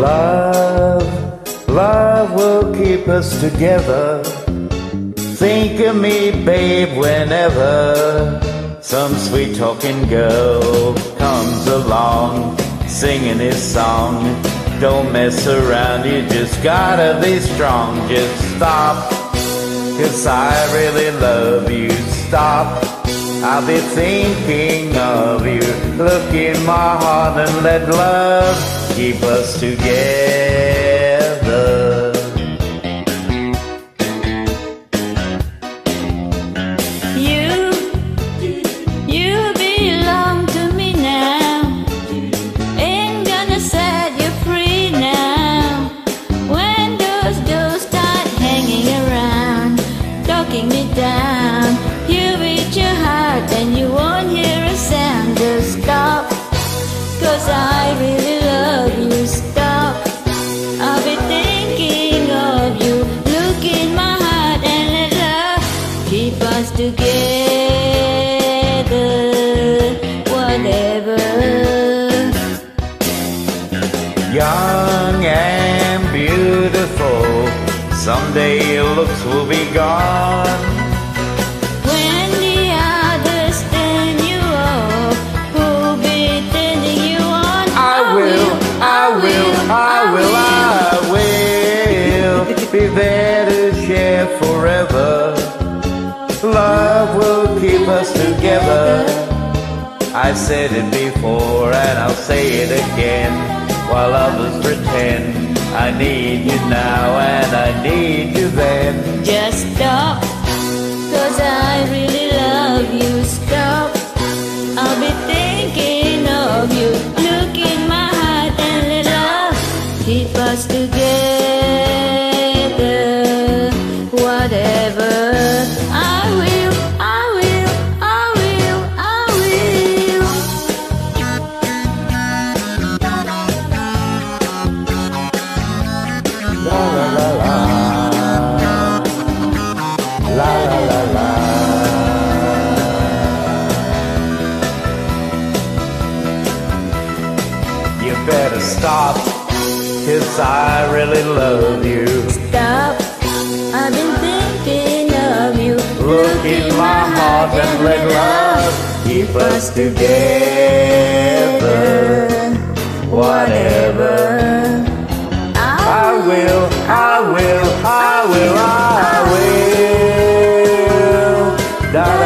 Love, love will keep us together. Think of me, babe, whenever some sweet talking girl comes along singing his song. Don't mess around, you just gotta be strong. Just stop, cause I really love you. Stop, I'll be thinking of you. Look in my heart and let love keep us together. Young and beautiful. Someday looks will be gone. Keep us together. I've said it before and I'll say it again while others pretend I need you now and I need you then. Just stop, better stop, cause I really love you. Stop, I've been thinking of you. Look, Look in my heart and let love keep us together. Whatever. da